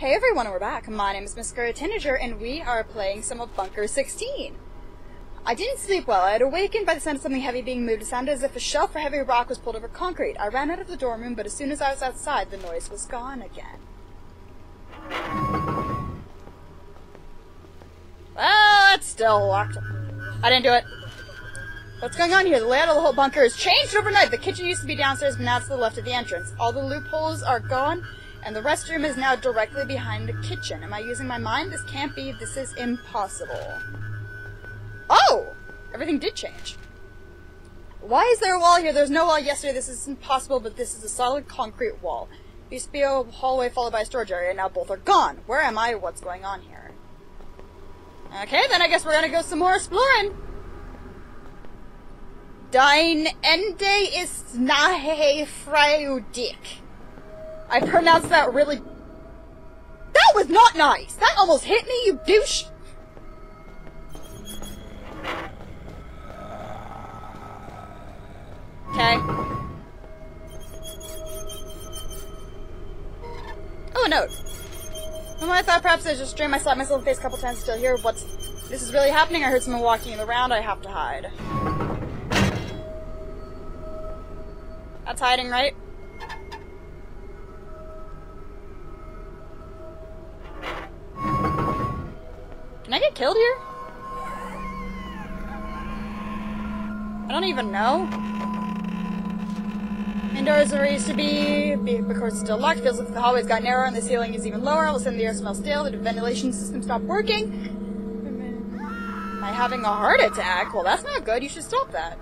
Hey everyone, we're back. My name is Miss Tanager, and we are playing some of Bunker 16. I didn't sleep well. I had awakened by the sound of something heavy being moved. It sounded as if a shelf or heavy rock was pulled over concrete. I ran out of the dorm room, but as soon as I was outside, the noise was gone again. Well, it's still locked. I didn't do it. What's going on here? The layout of the whole bunker has changed overnight. The kitchen used to be downstairs, but now it's to the left of the entrance. All the loopholes are gone, and the restroom is now directly behind the kitchen. Am I using my mind? This can't be. This is impossible. Oh! Everything did change. Why is there a wall here? There's no wall yesterday. This is impossible, but this is a solid concrete wall. Used to be a hallway followed by a storage area. Now both are gone. Where am I? What's going on here? Okay, then I guess we're gonna go some more exploring. Dein Ende ist nahe Freudig. I pronounced that really... That was not nice! That almost hit me, you douche! Okay. Oh, a note. Well, I thought perhaps I just dreamed I slapped myself in the face a couple times still here. What's... This is really happening? I heard someone walking around. I have to hide. That's hiding, right? Can I get killed here? I don't even know. Indoors are used to be, because it's still locked, feels like the hallway's got narrower and the ceiling is even lower. All of a sudden the air smells stale, the ventilation system stopped working. Am I having a heart attack? Well, that's not good. You should stop that.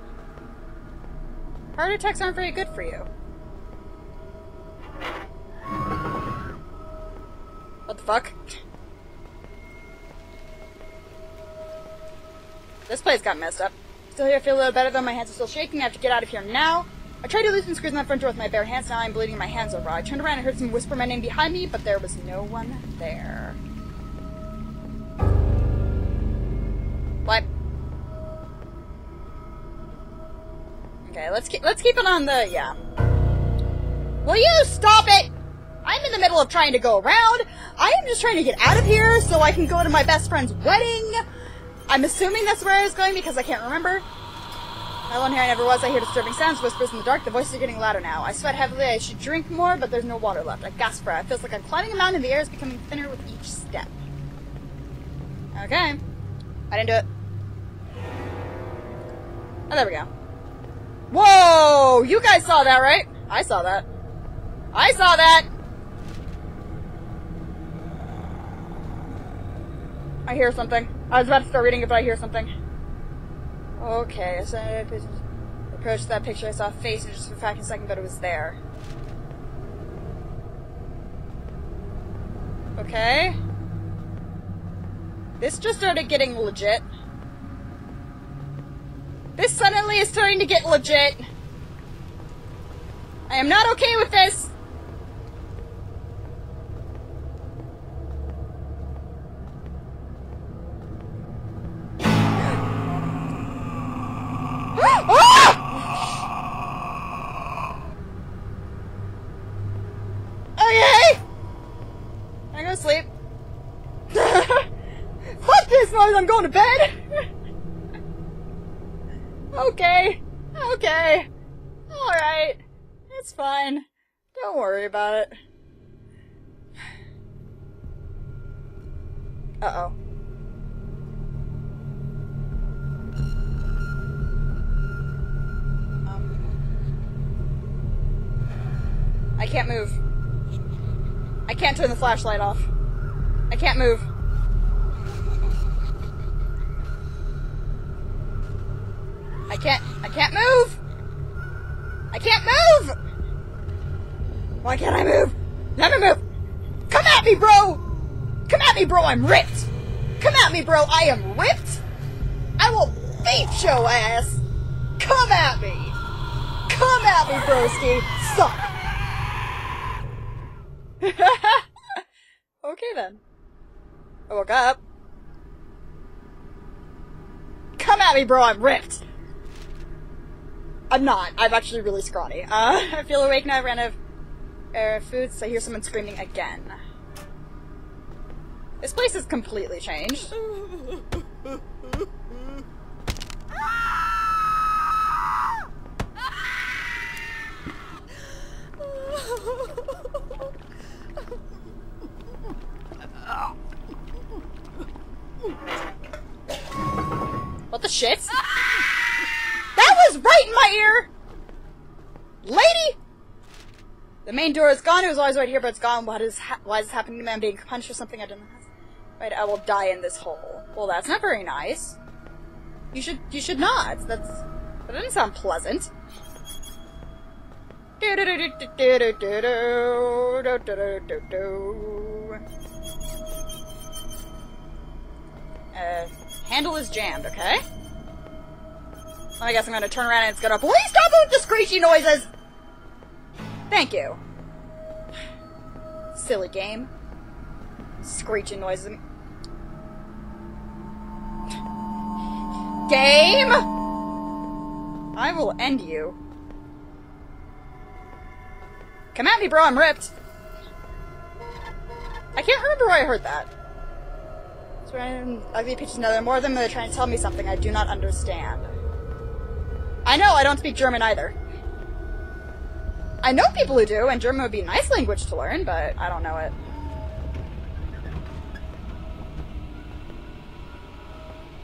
Heart attacks aren't very good for you. What the fuck? This place got messed up. Still here, I feel a little better though. My hands are still shaking. I have to get out of here now. I tried to loosen screws on the front door with my bare hands. Now I'm bleeding. My hands are raw. I turned around and heard some whisper my name behind me, but there was no one there. What? Okay, let's keep let's keep it on the yeah. Will you stop it? I'm in the middle of trying to go around. I am just trying to get out of here so I can go to my best friend's wedding. I'm assuming that's where I was going because I can't remember. Alone here I never was. I hear disturbing sounds, whispers in the dark. The voices are getting louder now. I sweat heavily. I should drink more, but there's no water left. I gasp for it. It feels like I'm climbing a mountain. The air is becoming thinner with each step. Okay. I didn't do it. Oh, there we go. Whoa! You guys saw that, right? I saw that. I saw that! I hear something. I was about to start reading it, but I hear something. Okay, so I approached that picture. I saw a face and just for a fraction second, but it was there. Okay. This just started getting legit. This suddenly is starting to get legit. I am not okay with this. Okay. I go to sleep. Fuck this noise, I'm going to bed! okay. Okay. Alright. It's fine. Don't worry about it. Uh-oh. I can't move. I can't turn the flashlight off. I can't move. I can't, I can't move! I can't move! Why can't I move? Let me move! Come at me, bro! Come at me, bro, I'm ripped! Come at me, bro, I am ripped! I will beat your ass! Come at me! Come at me, broski! Suck! okay then. I woke up. Come at me, bro, I'm ripped! I'm not. I'm actually really scrawny. Uh, I feel awake now. I ran out of uh, food, so I hear someone screaming again. This place has completely changed. What the shit? That was right in my ear! Lady! The main door is gone. It was always right here, but it's gone. What is ha- why is this happening to me? I'm being punched or something? I don't know. Right, I will die in this hole. Well, that's not very nice. You should you should not. That's that doesn't sound pleasant. Uh, handle is jammed, okay? I guess I'm gonna turn around and it's gonna- Please stop with the screechy noises! Thank you. Silly game. Screeching noises. Game! I will end you. Come at me, bro, I'm ripped. I can't remember where I heard that. So when ugly pitches another more of them, they're trying to tell me something I do not understand. I know, I don't speak German either. I know people who do, and German would be a nice language to learn, but I don't know it.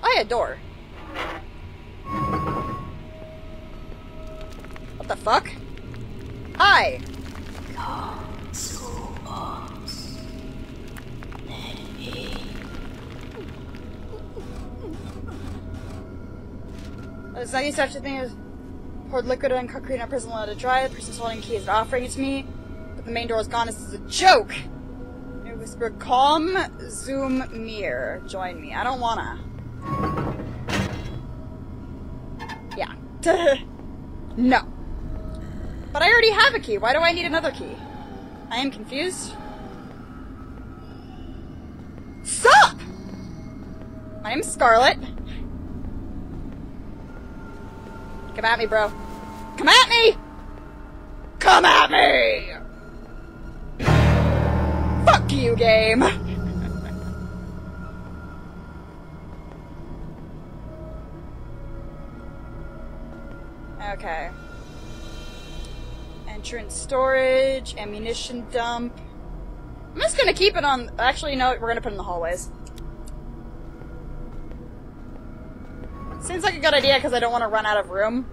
I adore. What the fuck? Hi! It's not such thing as poured liquid on a prison let it dry. The person's holding keys and offering it to me, but the main door is gone. This is a joke. It whisper, "Calm, zoom, mirror, join me." I don't wanna. Yeah. no. But I already have a key. Why do I need another key? I am confused. Stop! Name's Scarlet. Come at me, bro. Come at me! Come at me! Fuck you, game! okay. Entrance storage, ammunition dump. I'm just gonna keep it on. Actually, you know what? We're gonna put it in the hallways. Seems like a good idea because I don't want to run out of room.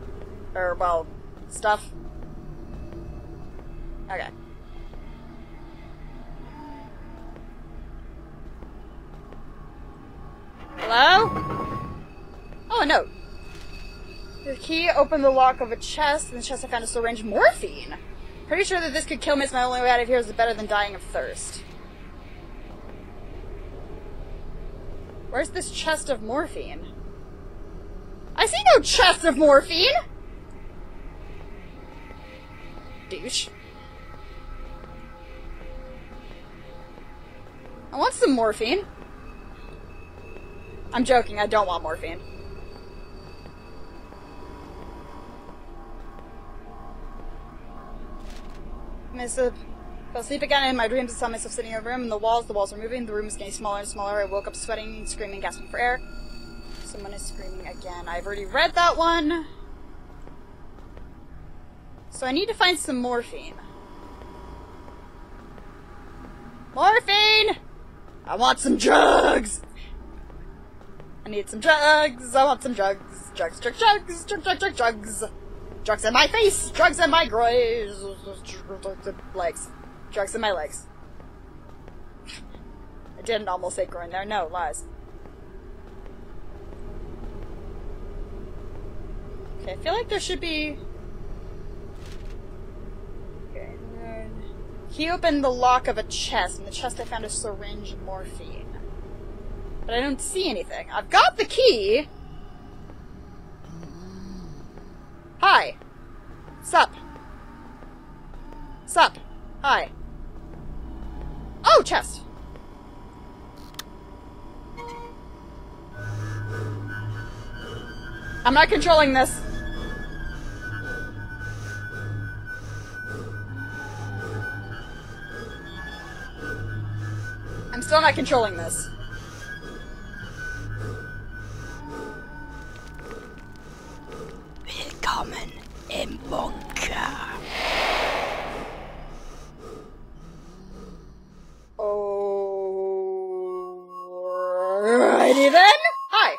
Or, well, stuff. Okay. Hello? Oh, a note. The key opened the lock of a chest, and the chest I found a syringe morphine. Pretty sure that this could kill me, so my only way out of here is better than dying of thirst. Where's this chest of morphine? I see no chest of morphine! Douche. I want some morphine. I'm joking, I don't want morphine. Miss a fell asleep again in my dreams. I saw myself sitting in a room, and the walls, the walls were moving, the room was getting smaller and smaller. I woke up sweating, screaming, gasping for air. Someone is screaming again. I've already read that one. So I need to find some morphine. Morphine! I want some drugs! I need some drugs! I want some drugs! Drugs, drugs, drugs, drugs, drugs, drugs, drugs! Drugs in my face! Drugs in my groins! Legs. Drugs in my legs. I didn't almost say groin there. No, lies. Okay, I feel like there should be... Okay, He opened the lock of a chest. In the chest I found a syringe morphine. But I don't see anything. I've got the key! Hi! Sup? Sup? Hi. Oh, chest! I'm not controlling this. Still not controlling this. Willkommen im Bunker. Alrighty then. Hi.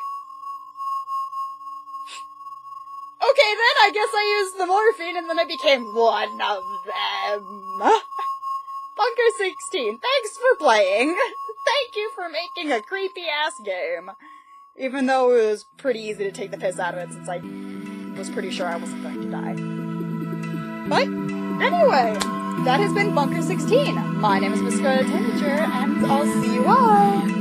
Okay then, I guess I used the morphine and then I became one of them. Bunker 16, thanks for playing. Thank you for making a creepy ass game. Even though it was pretty easy to take the piss out of it since I was pretty sure I wasn't going to die. But anyway, that has been Bunker 16. My name is Miss Scarlet Tanager, and I'll see you all